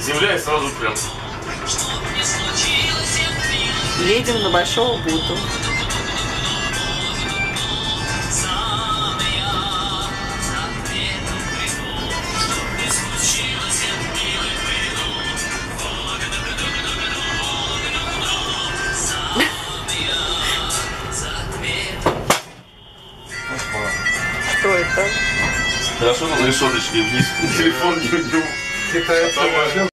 Земля и сразу прям. Едем на Большого Буту. Что это? Хорошо на решеточке вниз. Телефон не, не, Китайцы